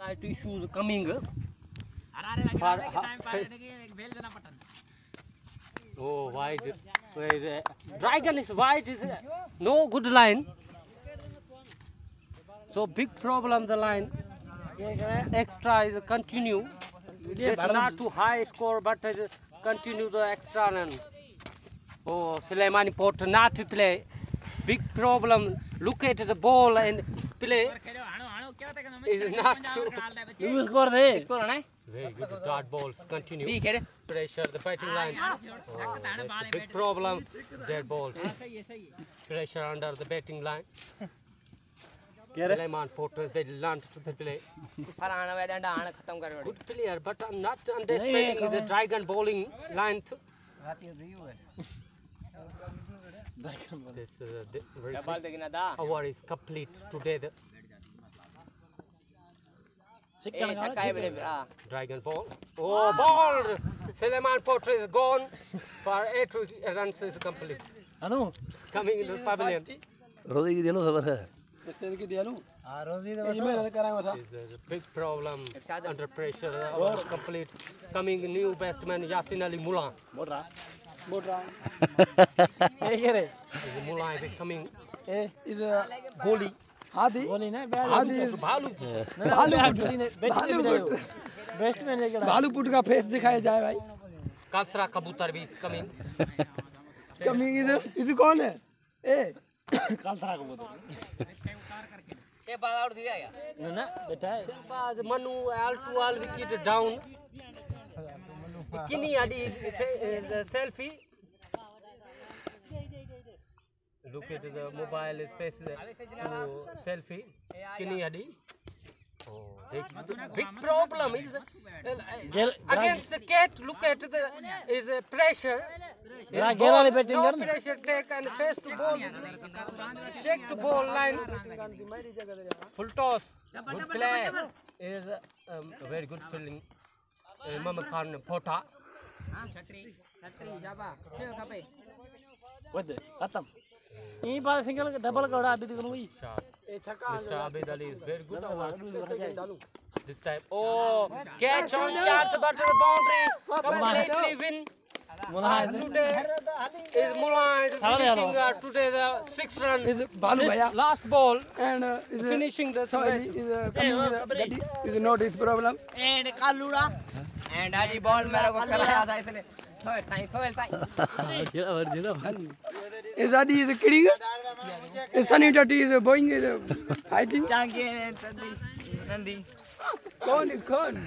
Right issues coming. For, oh, wide. Where, uh, Dragon is wide. Is uh, no good line. So big problem the line. Extra is continue. It's not too high score, but is continue the extra run. Oh, Suleimani Port not to play. Big problem. Look at the ball and play. Is not true. Score there. रहना है Very good dot balls. Continue. भी खेले Pressure the batting line. Oh, that's a big problem. Dead ball. Pressure under the batting line. Suleiman Porter they learned to play. फलाना वे डंडा आना खत्म कर Good player, but I'm not understanding the dragon bowling line. This uh, the, देखना is complete today. है बेटे dragon ball. Oh, ball! Suleiman Porter is gone for eight runs is complete. Anu Coming into the pavilion. है हाँ ये मेहनत करांगा था big problem under pressure. Uh, complete coming new batsman Yasin Ali के रे Is Mullah is coming. ए इधर गोली हाथी गोली नहीं बैट भालू बेस्ट मैन है केड़ा भालू पुट का फेस दिखाया जाए भाई। Kasra Kabutar is coming. Coming इधर इधर कौन है? ए। कल था को बोल ये बाल आउट दिया क्या ना ना बेटा। Manu all to all wicket down. Kini Adi the selfie. look at the mobile space to selfie kini adi Oh, big, big problem is against the cat. Look at the is a pressure. No pressure take and face to ball. Check the ball line. Full toss. Good play is um, very good feeling. Uh, Mama Khan Pota. What the? Katam. यही बात single double कड़ा अभी तक Shot. Mr. Abid Ali is very good. This time. Oh, catch on charge, but the boundary completely win. Uh, today is Mullah is finishing uh, today the six run. इधर भालू This भैया last ball and इधर finishing the sorry match. इधर coming इधर not is problem and Kaluda and आज ball मेरे को कराया था इसने थोड़ा टाइम थोड़ा time is kidding is Sunny Tatti is Boeing is fighting चांगे Nandi Nandi कौन इज कौन